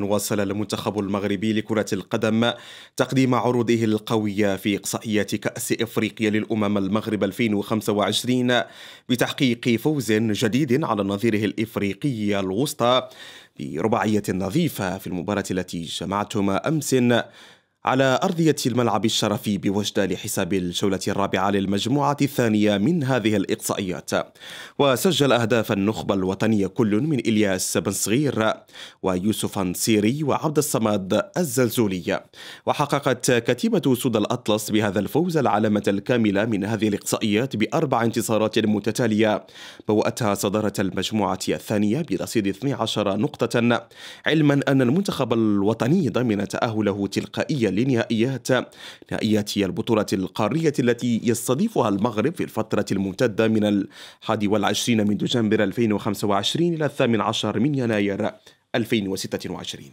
واصل المنتخب المغربي لكرة القدم تقديم عروضه القوية في إقصائيات كأس إفريقيا للأمم المغرب 2025 بتحقيق فوز جديد على نظيره الإفريقي الوسطى برباعية نظيفة في المباراة التي جمعتهما أمس على أرضية الملعب الشرفي بوجدة لحساب الجولة الرابعة للمجموعة الثانية من هذه الإقصائيات. وسجل أهداف النخبة الوطنية كل من إلياس بن صغير ويوسف نصيري وعبد الصمد الزلزولي. وحققت كتيبة سود الأطلس بهذا الفوز العلامة الكاملة من هذه الإقصائيات بأربع انتصارات متتالية بوأتها صدارة المجموعة الثانية برصيد 12 نقطة علما أن المنتخب الوطني ضمن تأهله تلقائيا لنهائيات نهائيات البطولة القارية التي يستضيفها المغرب في الفترة الممتدة من الحادي والعشرين من دجنبر 2025 إلى الثامن عشر من يناير 2026